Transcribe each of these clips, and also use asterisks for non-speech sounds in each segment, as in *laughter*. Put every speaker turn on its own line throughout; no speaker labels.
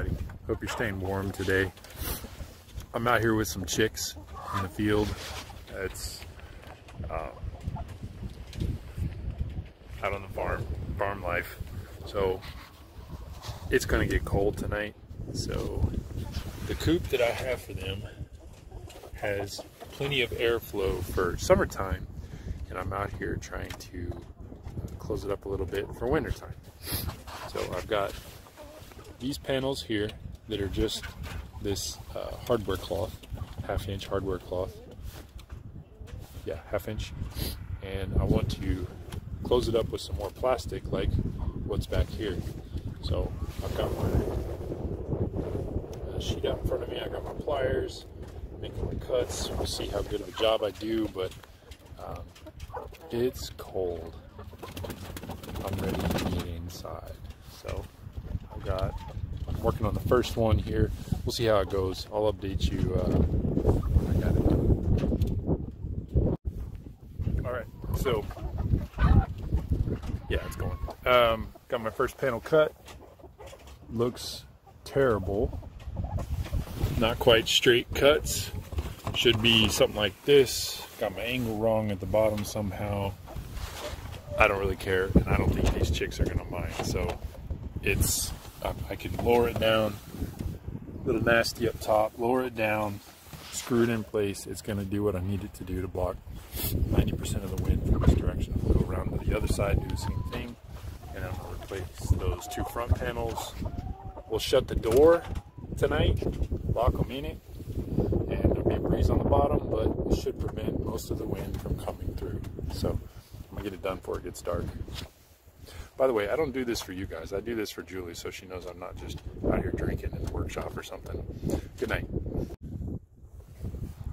everybody. Hope you're staying warm today. I'm out here with some chicks in the field. It's uh, out on the farm, farm life. So it's gonna get cold tonight. So the coop that I have for them has plenty of airflow for summertime and I'm out here trying to uh, close it up a little bit for wintertime. So I've got these panels here that are just this uh, hardware cloth, half inch hardware cloth. Yeah, half inch. And I want to close it up with some more plastic like what's back here. So I've got my uh, sheet out in front of me. I got my pliers, making my cuts. We'll see how good of a job I do, but um, it's cold. I'm ready to get inside. So I've got, I'm working on the first one here. We'll see how it goes. I'll update you uh, I got it All right, so yeah, it's going. Um, got my first panel cut. Looks terrible. Not quite straight cuts. Should be something like this. Got my angle wrong at the bottom somehow. I don't really care, and I don't think these chicks are gonna mind. So it's, I can lower it down, little nasty up top, lower it down, screw it in place. It's gonna do what I need it to do to block 90% of the wind from this direction. I'll go around to the other side, do the same thing, and I'm gonna replace those two front panels. We'll shut the door tonight, lock them in it, and there'll be a breeze on the bottom, but it should prevent most of the wind from coming through. So I'm gonna get it done before it gets dark. By the way, I don't do this for you guys. I do this for Julie so she knows I'm not just out here drinking in the workshop or something. Good night.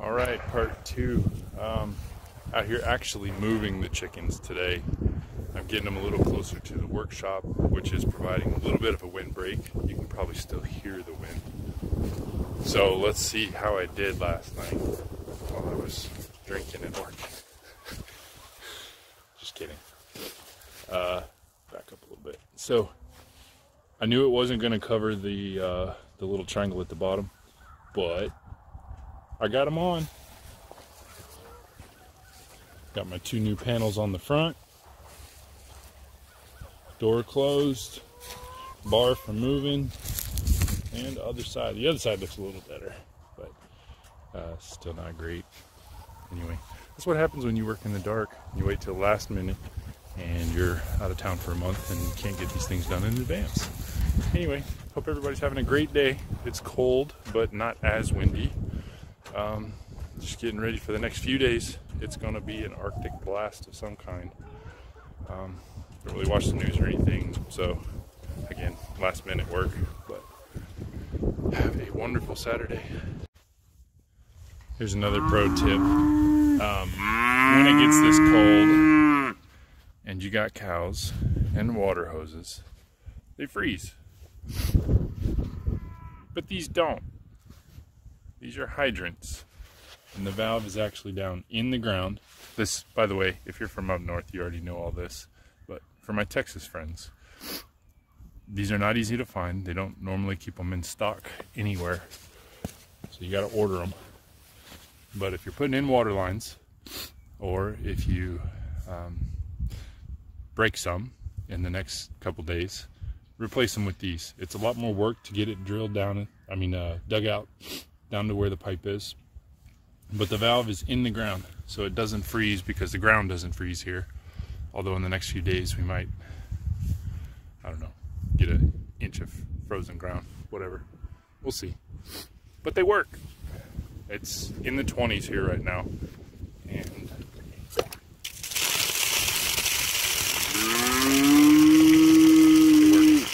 All right, part two. Um, out here actually moving the chickens today. I'm getting them a little closer to the workshop, which is providing a little bit of a windbreak. You can probably still hear the wind. So let's see how I did last night while I was drinking and working. *laughs* Just kidding. Uh, back up a little bit. So I knew it wasn't going to cover the uh, the little triangle at the bottom, but I got them on. Got my two new panels on the front. Door closed. Bar for moving. And the other side. The other side looks a little better, but uh, still not great. Anyway, that's what happens when you work in the dark. You wait till last minute and you're out of town for a month and can't get these things done in advance. Anyway, hope everybody's having a great day. It's cold, but not as windy. Um, just getting ready for the next few days. It's going to be an Arctic blast of some kind. Um, don't really watch the news or anything, so again, last minute work, but have a wonderful Saturday. Here's another pro tip. Um, when it gets this cold and you got cows and water hoses, they freeze. But these don't. These are hydrants. And the valve is actually down in the ground. This, by the way, if you're from up north, you already know all this. But for my Texas friends, these are not easy to find. They don't normally keep them in stock anywhere. So you got to order them. But if you're putting in water lines, or if you um, break some in the next couple days, replace them with these. It's a lot more work to get it drilled down, I mean uh, dug out down to where the pipe is. But the valve is in the ground, so it doesn't freeze because the ground doesn't freeze here. Although in the next few days we might, I don't know, get an inch of frozen ground, whatever. We'll see. But they work. It's in the 20s here right now. And it works.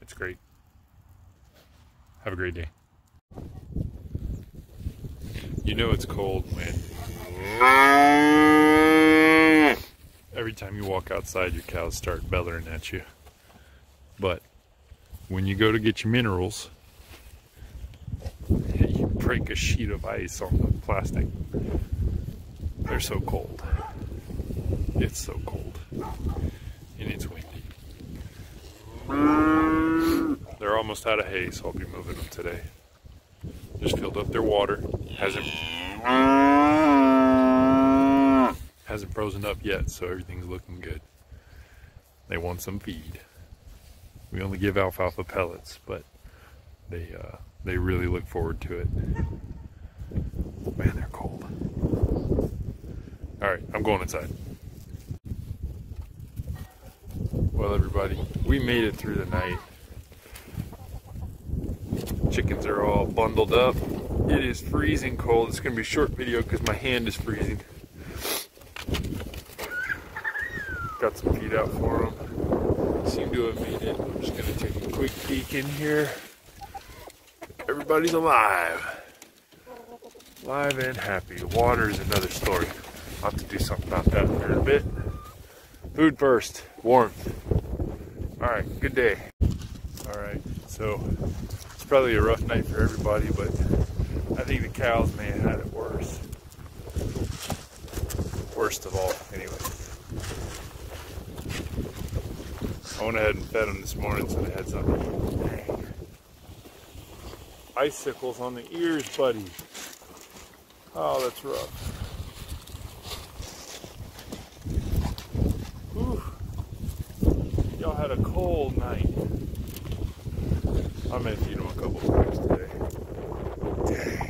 It's great. Have a great day. You know it's cold when every time you walk outside your cows start bellowing at you. But when you go to get your minerals, you break a sheet of ice on the plastic. They're so cold. It's so cold. and it's windy. They're almost out of hay, so I'll be moving them today. Just filled up their water. Hasn't hasn't frozen up yet, so everything's looking good. They want some feed. We only give alfalfa pellets, but they uh, they really look forward to it. Man, they're cold. All right, I'm going inside. Well, everybody, we made it through the night. Chickens are all bundled up. It is freezing cold. It's going to be a short video because my hand is freezing. Got some feed out for them. Seem to have made it. I'm just going to take a quick peek in here. Everybody's alive. Live and happy. Water is another story. I'll have to do something about that in a bit. Food first, warmth. All right, good day. All right, so it's probably a rough night for everybody, but I think the cows may have had it worse. Worst of all, anyway. I went ahead and fed them this morning so they had something. Icicles on the ears, buddy. Oh, that's rough. Y'all had a cold night. I may feed them a couple times today. Dang.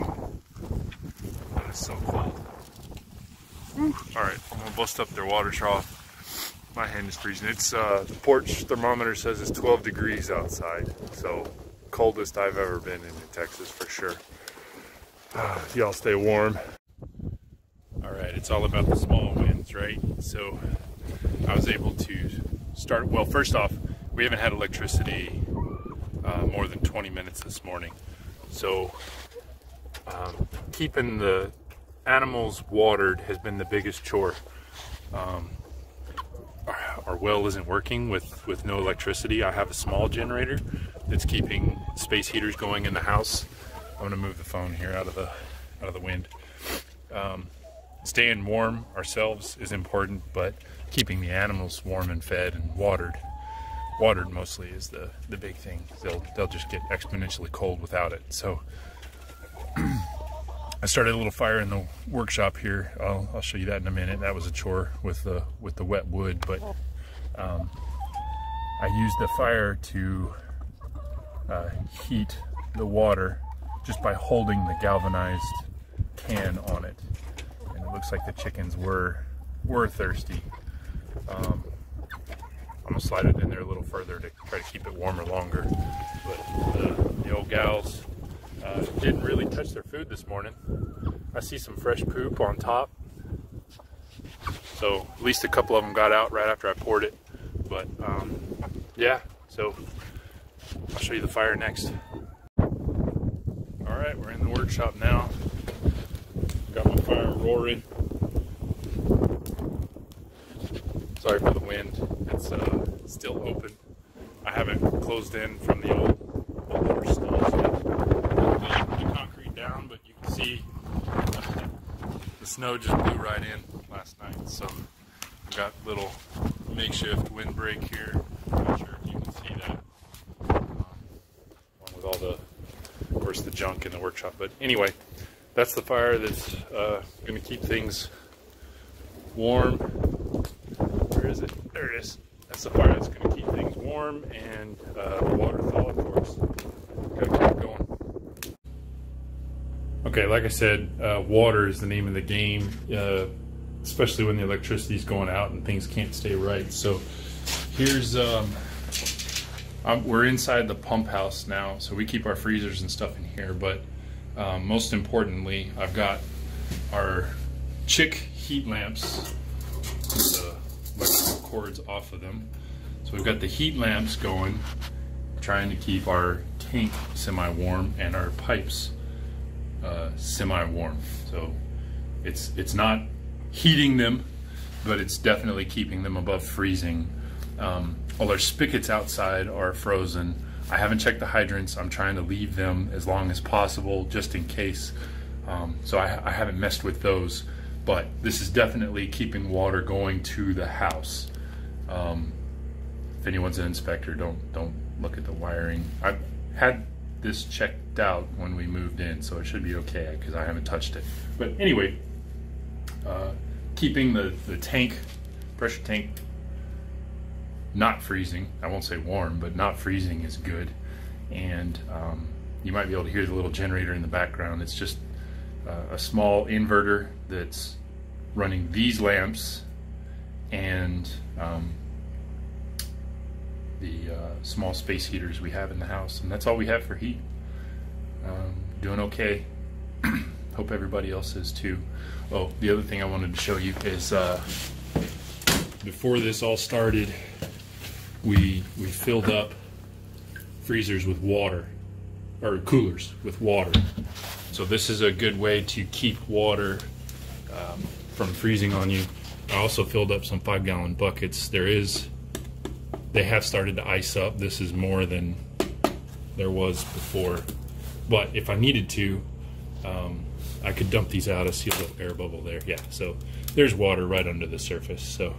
So cold. Alright, I'm gonna bust up their water trough. My hand is freezing. It's uh, the porch thermometer says it's 12 degrees outside. So coldest I've ever been in, in Texas for sure. *sighs* Y'all stay warm. All right, it's all about the small wins, right? So I was able to start, well, first off, we haven't had electricity uh, more than 20 minutes this morning. So um, keeping the animals watered has been the biggest chore. Um, our well isn't working with, with no electricity. I have a small generator that's keeping space heaters going in the house. I'm gonna move the phone here out of the out of the wind. Um, staying warm ourselves is important, but keeping the animals warm and fed and watered, watered mostly is the the big thing. They'll they'll just get exponentially cold without it. So *clears throat* I started a little fire in the workshop here. I'll, I'll show you that in a minute. That was a chore with the with the wet wood, but um, I used the fire to uh, heat the water just by holding the galvanized can on it. And it looks like the chickens were were thirsty. Um, I'm gonna slide it in there a little further to try to keep it warmer longer. But uh, the old gals uh, didn't really touch their food this morning. I see some fresh poop on top. So at least a couple of them got out right after I poured it. But um, yeah, so I'll show you the fire next. All right, we're in the workshop now. Got my fire roaring. Sorry for the wind. It's uh, still open. I haven't closed in from the old, old horse stalls yet. The, the concrete down, but you can see *sighs* the snow just blew right in last night. So we got little makeshift windbreak here. Not sure if you can see that. Um, along with all the of course, the junk in the workshop. But anyway, that's the fire that's uh, going to keep things warm. Where is it? There it is. That's the fire that's going to keep things warm and uh, the water thaw, of course. Got to keep going. Okay, like I said, uh, water is the name of the game, uh, especially when the electricity's going out and things can't stay right. So here's um, we're inside the pump house now, so we keep our freezers and stuff in here. But um, most importantly, I've got our chick heat lamps the electrical cords off of them. So we've got the heat lamps going, trying to keep our tank semi-warm and our pipes uh, semi-warm. So it's it's not heating them, but it's definitely keeping them above freezing. Um, all our spigots outside are frozen. I haven't checked the hydrants. I'm trying to leave them as long as possible just in case. Um, so I, I, haven't messed with those, but this is definitely keeping water going to the house. Um, if anyone's an inspector, don't don't look at the wiring. I've had this checked out when we moved in, so it should be okay because I haven't touched it. But anyway, uh, keeping the, the tank, pressure tank, not freezing. I won't say warm, but not freezing is good. And um, you might be able to hear the little generator in the background. It's just uh, a small inverter that's running these lamps and um, the uh, small space heaters we have in the house, and that's all we have for heat. Um, doing okay. *clears throat* Hope everybody else is too. Oh, the other thing I wanted to show you is uh, before this all started, we we filled up freezers with water, or coolers with water. So this is a good way to keep water um, from freezing on you. I also filled up some five gallon buckets. There is they have started to ice up. This is more than there was before. But if I needed to, um, I could dump these out. A little air bubble there. Yeah, so there's water right under the surface. So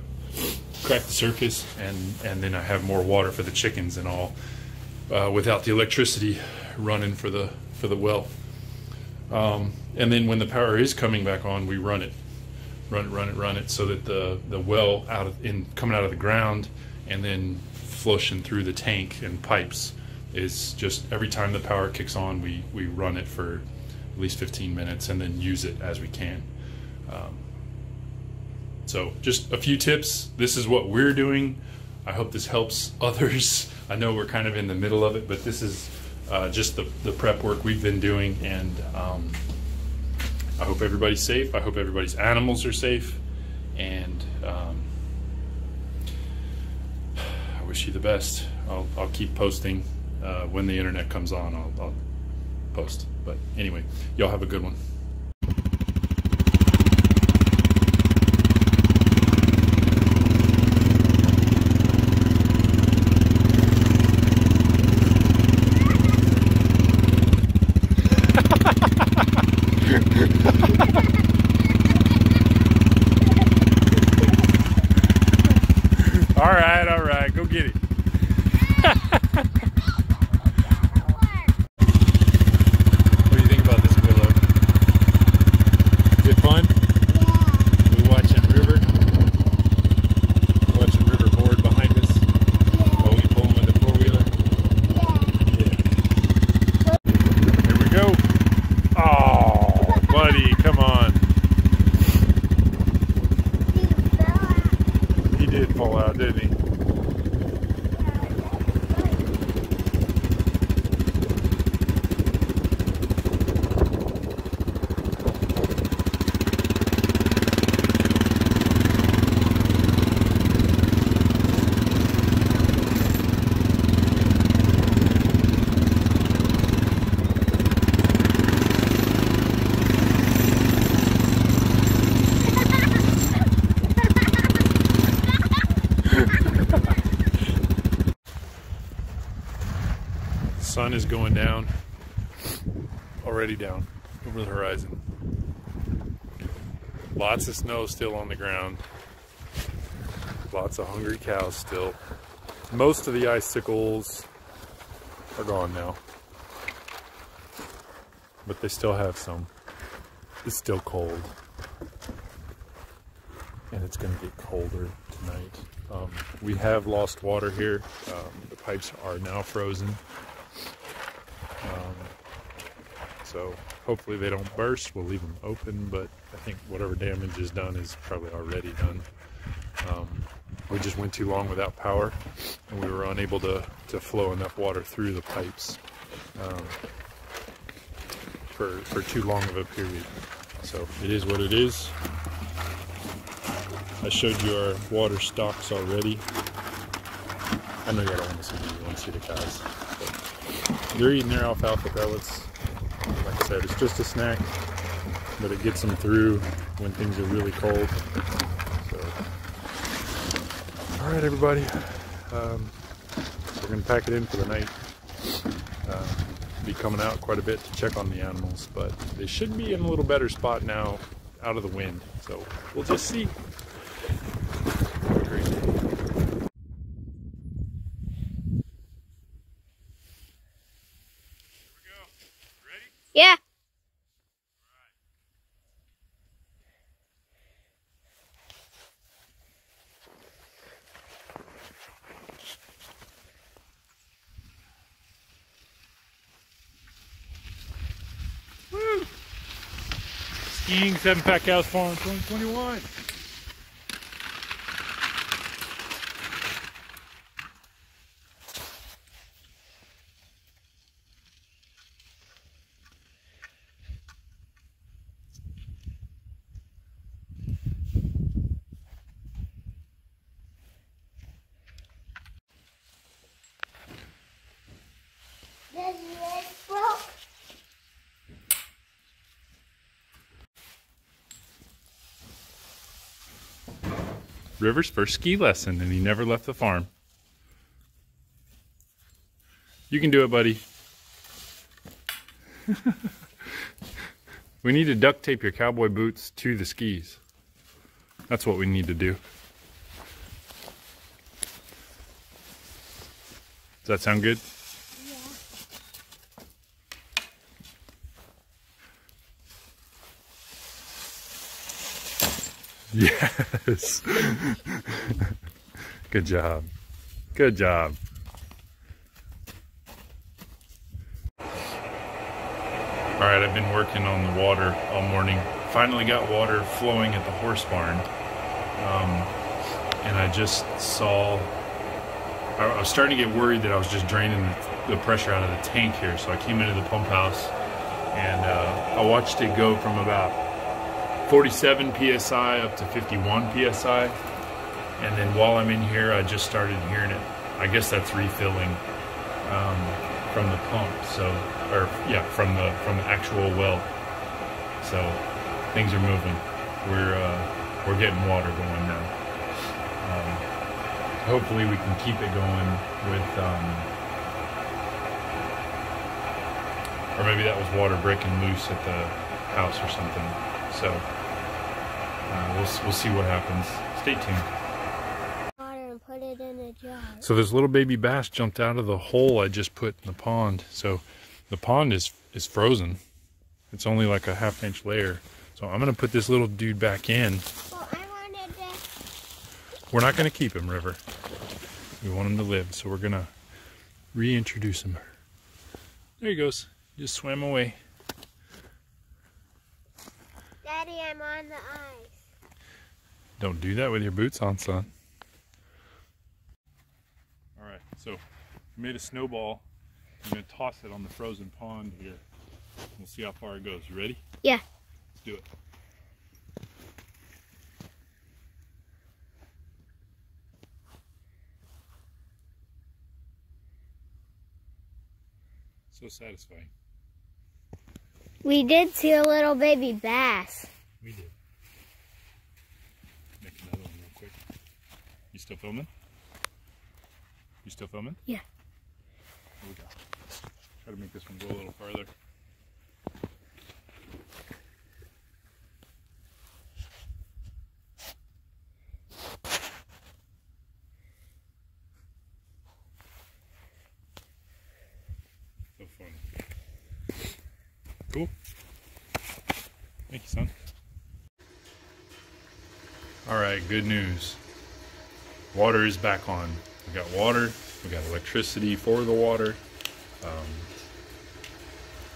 crack the surface, and, and then I have more water for the chickens and all uh, without the electricity running for the, for the well. Um, and then when the power is coming back on, we run it, run it, run it, run it, so that the, the well out of, in coming out of the ground and then flushing through the tank and pipes is just every time the power kicks on, we, we run it for at least 15 minutes and then use it as we can. Um, so just a few tips. This is what we're doing. I hope this helps *laughs* others. I know we're kind of in the middle of it, but this is uh, just the, the prep work we've been doing. And um, I hope everybody's safe. I hope everybody's animals are safe. And um, *sighs* I wish you the best. I'll, I'll keep posting uh, when the internet comes on. I'll, I'll post. But anyway, y'all have a good one. Sun is going down, already down over the horizon. Lots of snow still on the ground. Lots of hungry cows still. Most of the icicles are gone now. But they still have some. It's still cold. And it's going to get colder tonight. Um, we have lost water here. Um, the pipes are now frozen. Um, so hopefully they don't burst. We'll leave them open, but I think whatever damage is done is probably already done. Um, we just went too long without power, and we were unable to, to flow enough water through the pipes um, for, for too long of a period. So it is what it is. I showed you our water stocks already. I know you don't want to see me, you want to see the cows. They're eating their alfalfa pellets. Like I said, it's just a snack, but it gets them through when things are really cold. So, all right, everybody. Um, we're gonna pack it in for the night. Uh, be coming out quite a bit to check on the animals, but they should be in a little better spot now out of the wind. So we'll just see. Seven fat cows farm 2021. River's first ski lesson, and he never left the farm. You can do it, buddy. *laughs* we need to duct tape your cowboy boots to the skis. That's what we need to do. Does that sound good? Yes. *laughs* Good job. Good job. All right, I've been working on the water all morning. Finally got water flowing at the horse barn. Um, and I just saw, I I was starting to get worried that I was just draining the, the pressure out of the tank here. So I came into the pump house and uh, I watched it go from about 47 psi up to 51 psi. And then while I'm in here, I just started hearing it. I guess that's refilling um, from the pump. So, or yeah, from the from the actual well. So things are moving. We're uh, we're getting water going now. Um, hopefully, we can keep it going with. Um, or maybe that was water breaking loose at the house or something. So uh, we'll we'll see what happens. Stay tuned.
Water and put it in a jar.
So this little baby bass jumped out of the hole I just put in the pond. So the pond is is frozen. It's only like a half inch layer. So I'm gonna put this little dude back in.
Well, to.
We're not gonna keep him, River. We want him to live, so we're gonna reintroduce him. There he goes. Just swam away.
Daddy, I'm on the ice.
Don't do that with your boots on, son. All right, so we made a snowball. I'm gonna toss it on the frozen pond here. We'll see how far it goes. You ready?
Yeah.
Let's do it. So satisfying.
We did see a little baby bass.
We did. Make another one real quick. You still filming? You still filming?
Yeah.
Here we go. Try to make this one go a little farther. So fun. Cool. Thank you, son. All right, good news. Water is back on. We got water. We got electricity for the water. Um,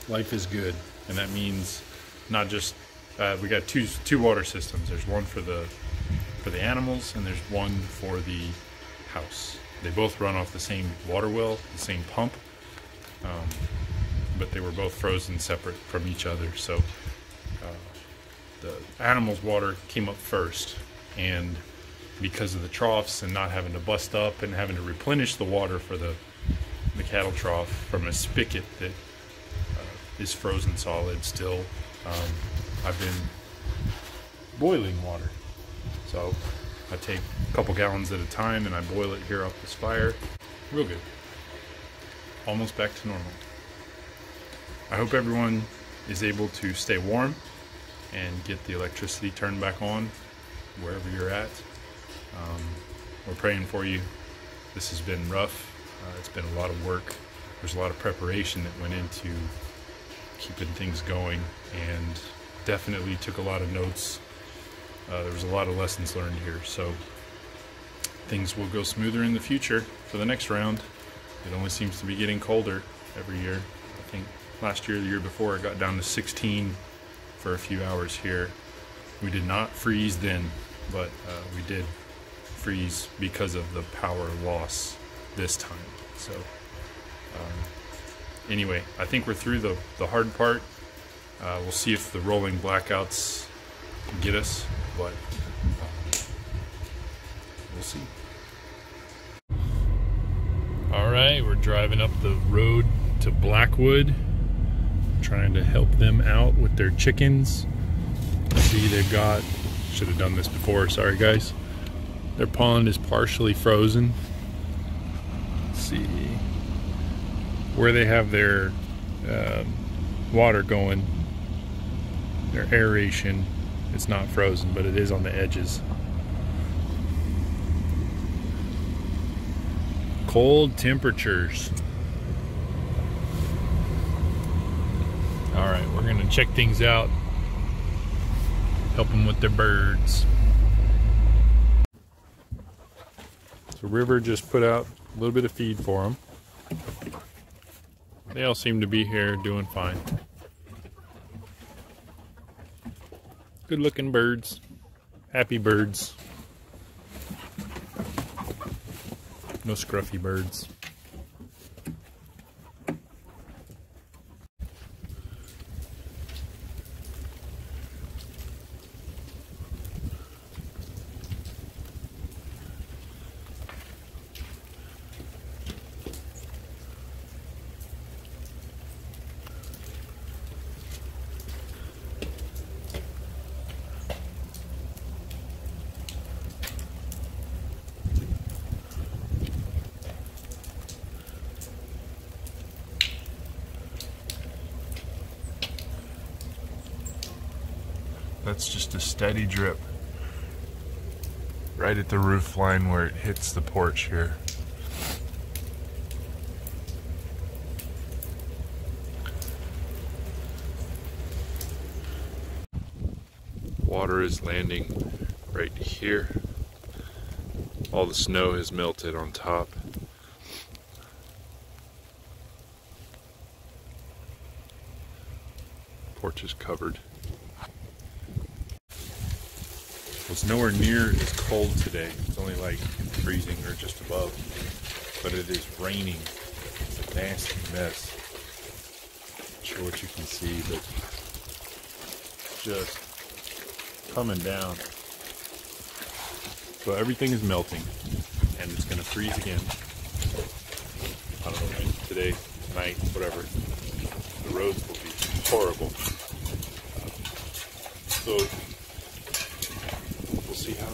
life is good, and that means not just uh, we got two two water systems. There's one for the for the animals, and there's one for the house. They both run off the same water well, the same pump, um, but they were both frozen separate from each other. So uh, the animals' water came up first, and because of the troughs and not having to bust up and having to replenish the water for the the cattle trough from a spigot that uh, is frozen solid still. Um, I've been boiling water, so I take a couple gallons at a time and I boil it here off this fire. Real good. Almost back to normal. I hope everyone is able to stay warm and get the electricity turned back on wherever you're at. Um, we're praying for you. This has been rough. Uh, it's been a lot of work. There's a lot of preparation that went into keeping things going and definitely took a lot of notes. Uh, there was a lot of lessons learned here, so things will go smoother in the future for the next round. It only seems to be getting colder every year. I think last year, the year before, it got down to 16 for a few hours here. We did not freeze then, but uh, we did freeze because of the power loss this time. So, um, anyway, I think we're through the, the hard part. Uh, we'll see if the rolling blackouts get us, but uh, we'll see. All right, we're driving up the road to Blackwood, trying to help them out with their chickens. See, they've got, should have done this before, sorry guys. Their pond is partially frozen. Let's see, where they have their um, water going, their aeration, it's not frozen, but it is on the edges. cold temperatures. All right, we're gonna check things out, help them with their birds. So River just put out a little bit of feed for them. They all seem to be here doing fine. Good looking birds, happy birds. No scruffy birds. That's just a steady drip right at the roof line where it hits the porch here. Water is landing right here. All the snow has melted on top. Porch is covered. It's nowhere near as cold today. It's only like freezing or just above. But it is raining. It's a nasty mess. Not sure what you can see, but just coming down. So everything is melting and it's gonna freeze again. I don't know, today, tonight, whatever. The roads will be horrible. So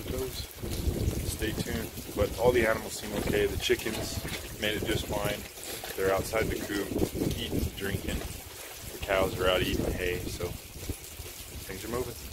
Stay tuned. But all the animals seem okay. The chickens made it just fine. They're outside the coop, eating, drinking. The cows are out eating hay, so things are moving.